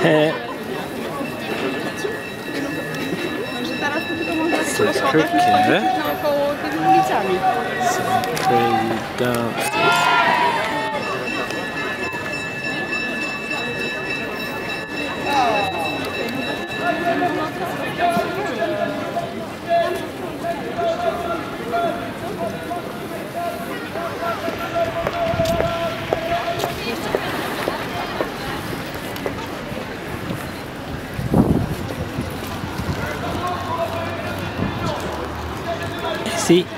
Teraz to tylko można tak na tymi ulicami. は。